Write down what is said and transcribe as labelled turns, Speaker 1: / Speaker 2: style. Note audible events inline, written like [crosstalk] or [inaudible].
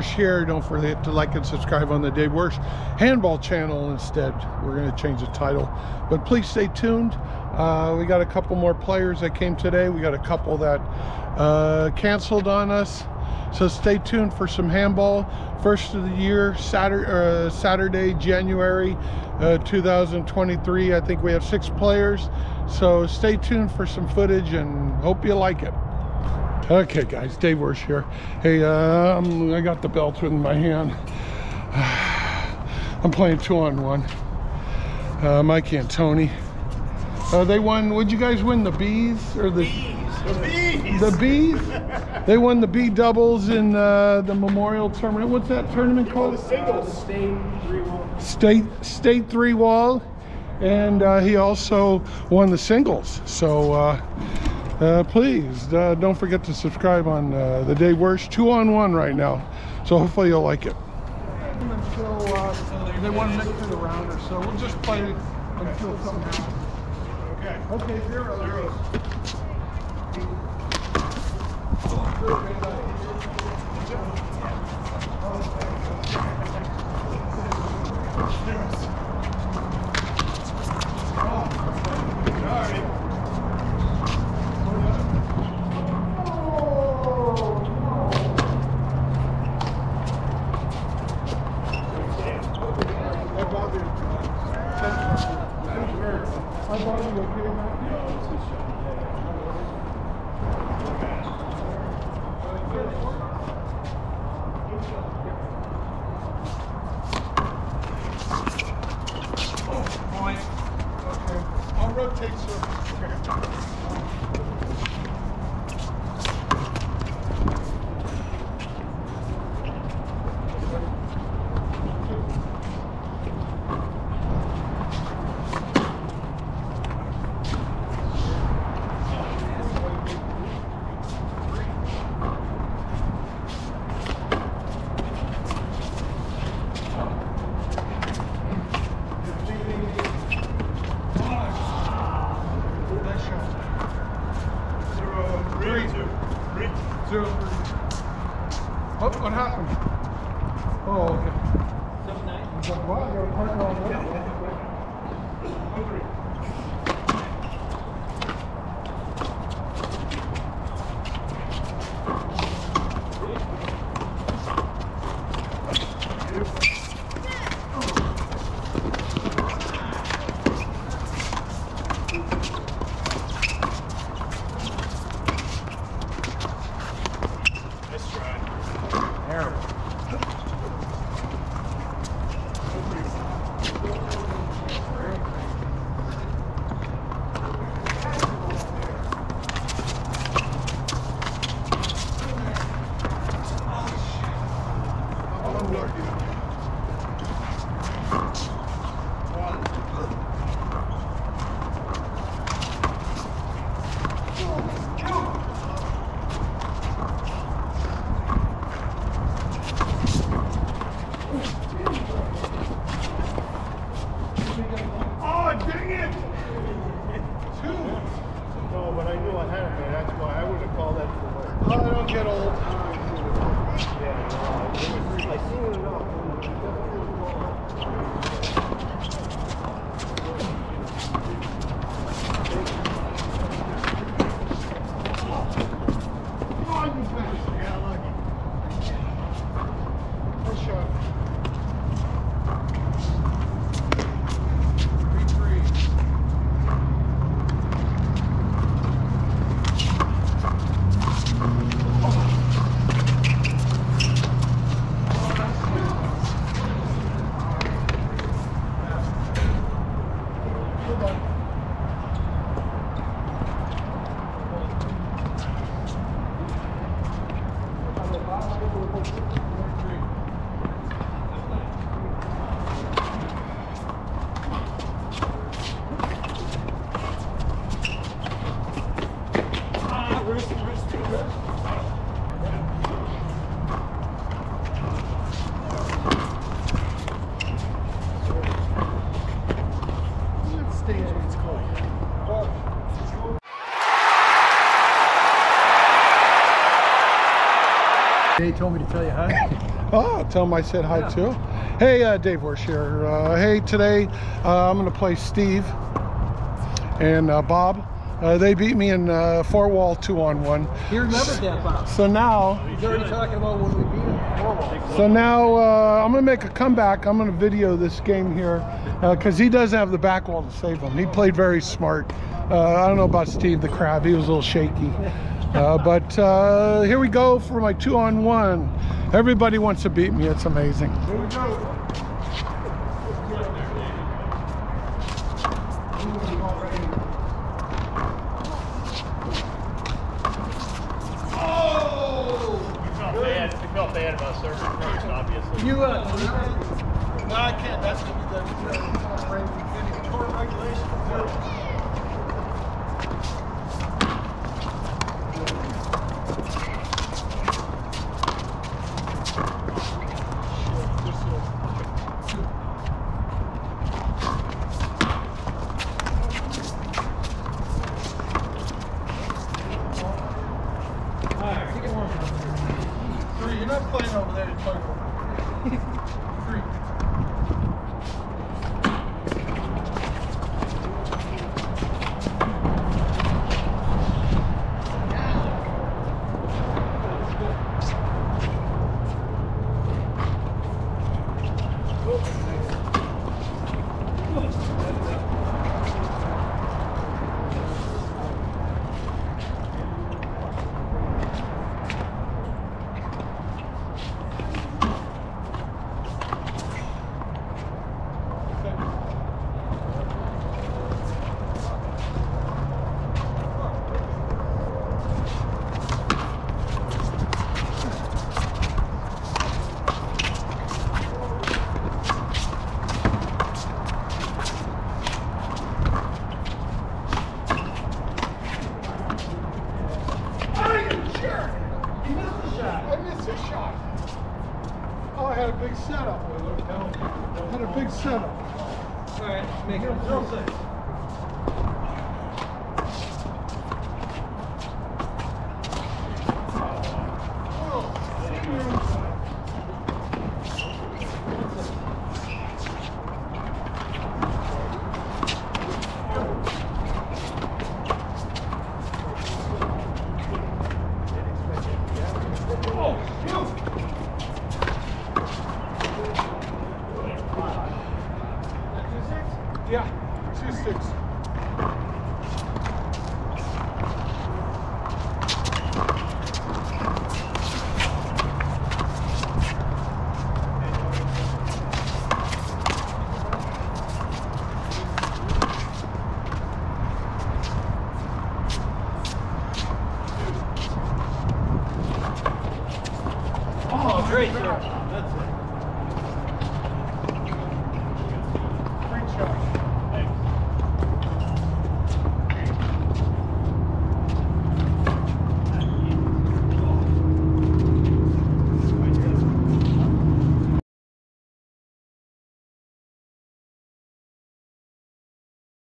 Speaker 1: Here. Don't forget to like and subscribe on the Dave Wyrsch Handball channel instead. We're going to change the title. But please stay tuned. Uh, we got a couple more players that came today. We got a couple that uh, canceled on us. So stay tuned for some handball. First of the year, Saturday, uh, Saturday January uh, 2023. I think we have six players. So stay tuned for some footage and hope you like it. Okay, guys, Dave Wyrsch here. Hey, um, I got the belt in my hand. [sighs] I'm playing two on one. Uh, Mike and Tony. Uh, they won, would you guys win the bees or the
Speaker 2: bees? The bees.
Speaker 1: The bees. they won the B doubles in uh, the Memorial tournament. What's that tournament called?
Speaker 2: The singles. Uh, state three wall.
Speaker 1: State state three wall, and uh, he also won the singles. So uh, uh, please uh, don't forget to subscribe on the Dave Wyrsch two on one right now. So hopefully you'll like it. Until they want to make it to the round or so, we'll just play until something happens. Okay. Okay, zero. Zeros.
Speaker 2: going
Speaker 3: to call that for work.
Speaker 1: Oh, I don't get old. Yeah, no,
Speaker 2: I seen it enough. Told me to tell you hi.
Speaker 1: Oh, [laughs] tell him I said hi too. Hey, uh, Dave Wyrsch here. Uh, hey, today uh, I'm going to play Steve and uh, Bob. Uh, they beat me in uh, four wall two on one.
Speaker 2: He remembered that, Bob.
Speaker 1: So now,
Speaker 2: He's already talking about when we beat him.
Speaker 1: So now uh, I'm going to make a comeback. I'm going to video this game here because he does have the back wall to save him. He played very smart. Uh, I don't know about Steve the Crab. He was a little shaky. Uh, but uh, here we go for my two on one. Everybody wants to beat me. It's amazing. Here we go.
Speaker 3: You felt bad. You felt bad about serving first, obviously.
Speaker 2: You, uh,
Speaker 1: No, I can't. That's gonna be the tour regulation.
Speaker 2: alright,
Speaker 1: playing over there. Oh, I had a big setup. I had a big setup.
Speaker 2: Alright, make it throw
Speaker 1: Yeah, two six.